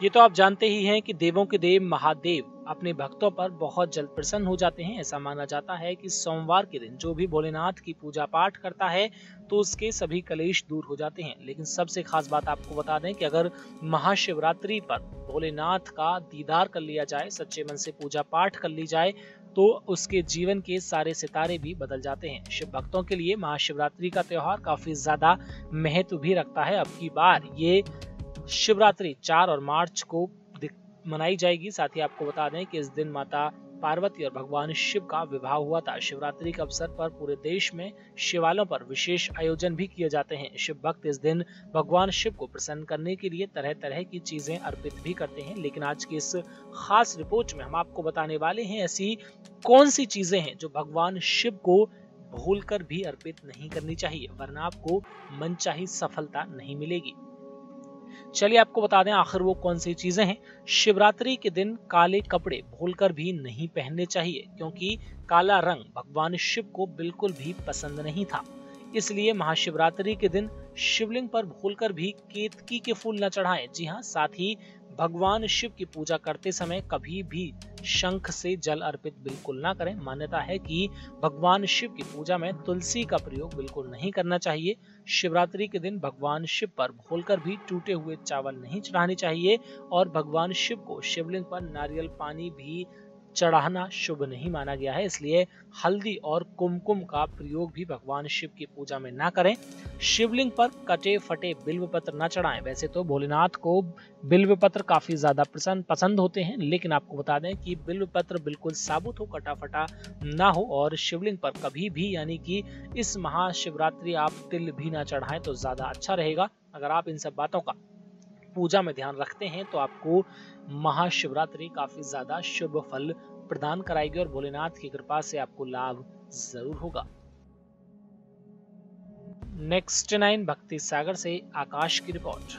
ये तो आप जानते ही हैं कि देवों के देव महादेव अपने भक्तों पर बहुत जल्द प्रसन्न हो जाते हैं। ऐसा माना जाता है कि सोमवार के दिन जो भी भोलेनाथ की पूजा पाठ करता है तो उसके सभी कलेश दूर हो जाते हैं। लेकिन सबसे खास बात आपको बता दें कि अगर महाशिवरात्रि पर भोलेनाथ का दीदार कर लिया जाए, सच्चे मन से पूजा पाठ कर ली जाए तो उसके जीवन के सारे सितारे भी बदल जाते हैं। शिव भक्तों के लिए महाशिवरात्रि का त्यौहार काफ़ी ज़्यादा महत्व भी रखता है। अब की बार ये शिवरात्रि चार और मार्च को मनाई जाएगी। साथ ही आपको बता दें कि इस दिन माता पार्वती और भगवान शिव का विवाह हुआ था। शिवरात्रि के अवसर पर पूरे देश में शिवालयों पर विशेष आयोजन भी किए जाते हैं। शिव भक्त इस दिन भगवान शिव को प्रसन्न करने के लिए तरह तरह की चीज़ें अर्पित भी करते हैं। लेकिन आज की इस खास रिपोर्ट में हम आपको बताने वाले हैं ऐसी कौन सी चीज़ें हैं जो भगवान शिव को भूलकर भी अर्पित नहीं करनी चाहिए, वरना आपको मनचाही सफलता नहीं मिलेगी। चलिए आपको बता दें, आखिर वो कौन सी चीज़ें हैं। शिवरात्रि के दिन काले कपड़े भूलकर भी नहीं पहनने चाहिए, क्योंकि काला रंग भगवान शिव को बिल्कुल भी पसंद नहीं था। इसलिए महाशिवरात्रि के दिन शिवलिंग पर भूलकर भी केतकी के फूल न चढ़ाएँ। जी हाँ साथ ही भगवान शिव की पूजा करते समय कभी भी शंख से जल अर्पित बिल्कुल ना करें। मान्यता है कि भगवान शिव की पूजा में तुलसी का प्रयोग बिल्कुल नहीं करना चाहिए। शिवरात्रि के दिन भगवान शिव पर भूलकर भी टूटे हुए चावल नहीं चढ़ाने चाहिए और भगवान शिव को शिवलिंग पर नारियल पानी भी चढ़ाना शुभ नहीं माना गया है, इसलिए हल्दी और कुमकुम का प्रयोग भी भगवान शिव की पूजा में ना करें। शिवलिंग पर कटे फटे बिल्व पत्र न चढ़ाएँ। वैसे तो भोलेनाथ को बिल्व पत्र काफ़ी ज़्यादा पसंद पसंद होते हैं, लेकिन आपको बता दें कि बिल्व पत्र बिल्कुल साबुत हो कटा फटा ना हो और शिवलिंग पर कभी भी यानी कि इस महाशिवरात्रि आप तिल भी ना चढ़ाएँ तो ज़्यादा अच्छा रहेगा। अगर आप इन सब बातों का पूजा में ध्यान रखते हैं तो आपको महाशिवरात्रि काफ़ी ज़्यादा शुभ फल प्रदान कराएगी और भोलेनाथ की कृपा से आपको लाभ ज़रूर होगा। नेक्स्ट नाइन भक्ति सागर से आकाश की रिपोर्ट